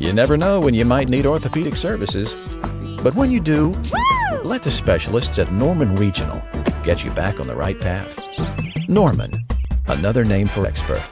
You never know when you might need orthopedic services. But when you do, let the specialists at Norman Regional get you back on the right path. Norman, another name for expert.